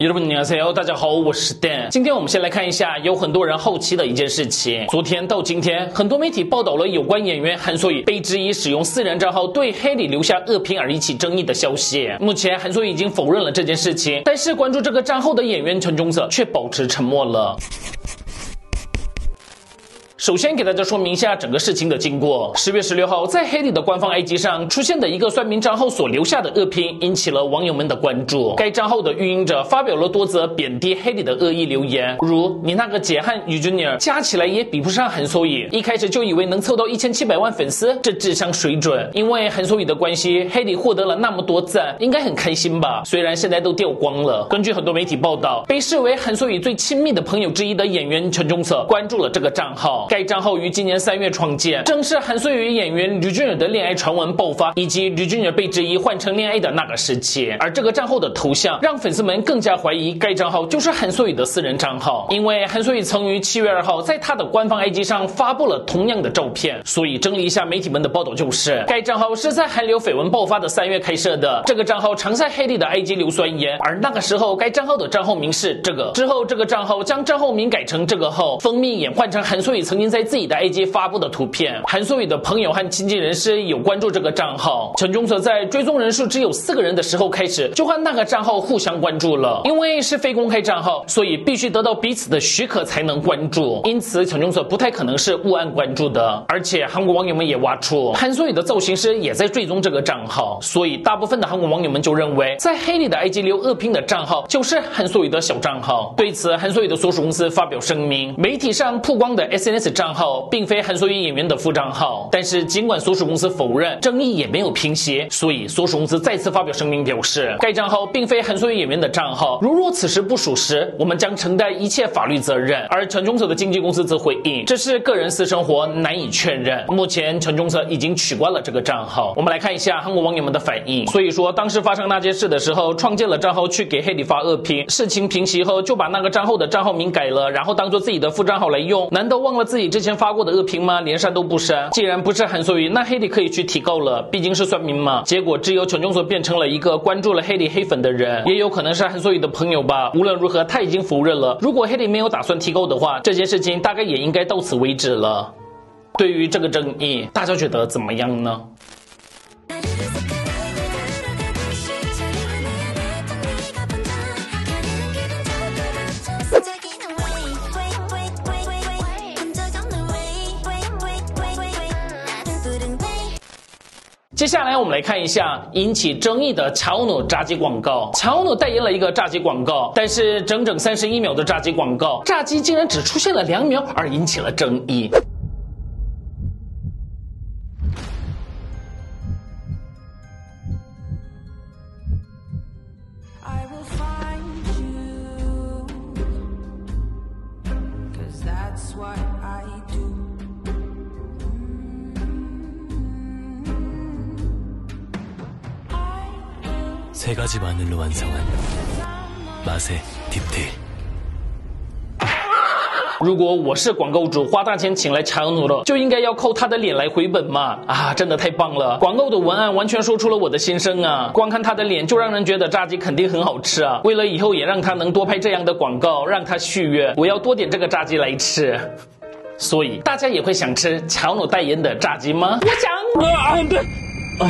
여러분你好，大家好，我是 Dan。今天我们先来看一下有很多人好奇的一件事情。昨天到今天，很多媒体报道了有关演员韩所宇被质疑使用私人账号对黑里留下恶评而引起争议的消息。目前韩所宇已经否认了这件事情，但是关注这个账号的演员陈忠泽却保持沉默了。 首先给大家说明一下整个事情的经过。十月十六号，在黑里的官方 IG 上出现的一个算命账号所留下的恶评，引起了网友们的关注。该账号的运营者发表了多则贬低黑里的恶意留言，如“你那个姐汉宇 Junior 加起来也比不上韩所宇”，一开始就以为能凑到一千七百万粉丝，这智商水准。因为韩所宇的关系，黑里获得了那么多赞，应该很开心吧？虽然现在都掉光了。根据很多媒体报道，被视为韩所宇最亲密的朋友之一的演员陈忠策关注了这个账号。该该账号于今年三月创建，正是韩穗与演员吕俊尔的恋爱传闻爆发，以及吕俊尔被质疑换成恋爱的那个时期。而这个账号的头像，让粉丝们更加怀疑该账号就是韩素宇的私人账号，因为韩素宇曾于七月二号在他的官方 IG 上发布了同样的照片。所以整理一下媒体们的报道，就是该账号是在韩流绯闻爆发的三月开设的。这个账号常在黑里的 IG 硫酸盐，而那个时候该账号的账号名是这个。之后这个账号将账号名改成这个后，封面也换成韩素宇曾经在自。己的 IG 发布的图片，韩素宇的朋友和亲近人士有关注这个账号。陈忠泽在追踪人数只有四个人的时候开始，就和那个账号互相关注了。因为是非公开账号，所以必须得到彼此的许可才能关注。因此，陈忠泽不太可能是误按关注的。而且，韩国网友们也挖出韩素宇的造型师也在追踪这个账号，所以大部分的韩国网友们就认为，在黑里的 IG 留恶评的账号就是韩素宇的小账号。对此，韩素宇的所属公司发表声明，媒体上曝光的 SNS 账号。并非韩所宇演员的副账号，但是尽管所属公司否认，争议也没有平息，所以所属公司再次发表声明表示，该账号并非韩所宇演员的账号。如若此时不属实，我们将承担一切法律责任。而陈忠泽的经纪公司则回应，这是个人私生活，难以确认。目前陈忠泽已经取关了这个账号。我们来看一下韩国网友们的反应。所以说，当时发生那件事的时候，创建了账号去给黑底发恶评，事情平息后就把那个账号的账号名改了，然后当做自己的副账号来用。难道忘了自己你之前发过的？恶评吗？连删都不删。既然不是韩素宇，那黑里可以去提告了，毕竟是算命嘛。结果只有陈琼所变成了一个关注了黑里黑粉的人，也有可能是韩素宇的朋友吧。无论如何，他已经否认了。如果黑里没有打算提告的话，这件事情大概也应该到此为止了。对于这个争议，大家觉得怎么样呢？接下来我们来看一下引起争议的乔努炸鸡广告。乔努代言了一个炸鸡广告，但是整整三十一秒的炸鸡广告，炸鸡竟然只出现了两秒，而引起了争议。세가지마늘로완성한맛의딥티如果我是广告主，花大钱请来乔努了，就应该要靠他的脸来回本嘛！啊，真的太棒了！广告的文案完全说出了我的心声啊！光看他的脸就让人觉得炸鸡肯定很好吃啊！为了以后也让他能多拍这样的广告，让他续约，我要多点这个炸鸡来吃。所以大家也会想吃乔努代言的炸鸡吗？我想。啊，对。啊。